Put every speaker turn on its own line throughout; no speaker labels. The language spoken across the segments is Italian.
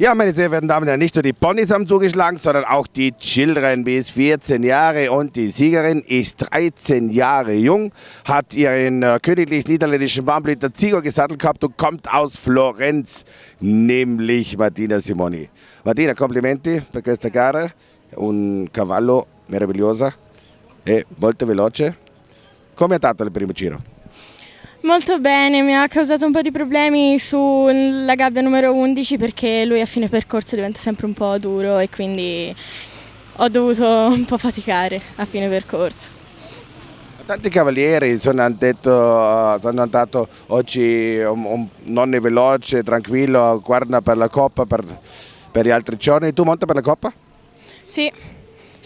Ja, meine sehr verehrten Damen und Herren, nicht nur die Ponys haben zugeschlagen, sondern auch die Children bis 14 Jahre. Und die Siegerin ist 13 Jahre jung, hat ihren äh, königlich-niederländischen Warmblüter Ziegel gesattelt gehabt und kommt aus Florenz, nämlich Martina Simoni. Martina, complimenti per questa gara, un cavallo meraviglioso e molto veloce. Come è andato il primo giro?
Molto bene, mi ha causato un po' di problemi sulla gabbia numero 11 perché lui a fine percorso diventa sempre un po' duro e quindi ho dovuto un po' faticare a fine percorso.
Tanti cavalieri sono, detto, sono andato oggi un, un, non è veloce, tranquillo, guarda per la coppa per, per gli altri giorni. Tu monta per la coppa?
Sì,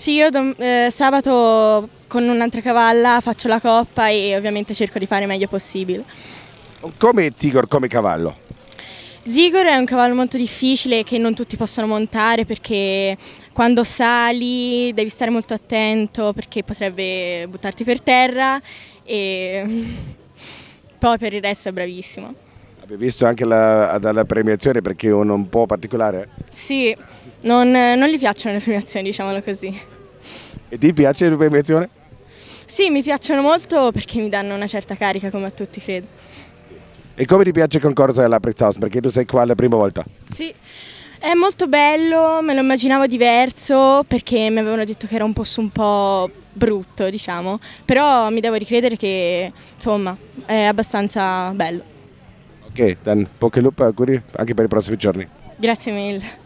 sì io eh, sabato con un'altra cavalla faccio la coppa e ovviamente cerco di fare il meglio possibile.
Come Zigor come cavallo?
Zigor è un cavallo molto difficile che non tutti possono montare perché quando sali devi stare molto attento perché potrebbe buttarti per terra e poi per il resto è bravissimo.
Abbiamo visto anche la, dalla premiazione perché è un, un po' particolare?
Sì, non, non gli piacciono le premiazioni diciamolo così.
E ti piace la premiazione?
Sì, mi piacciono molto perché mi danno una certa carica, come a tutti credo.
E come ti piace il concorso della House? Perché tu sei qua la prima volta?
Sì, è molto bello, me lo immaginavo diverso perché mi avevano detto che era un posto un po' brutto, diciamo, però mi devo ricredere che insomma è abbastanza bello.
Ok, dan poche lupa, auguri anche per i prossimi giorni.
Grazie mille.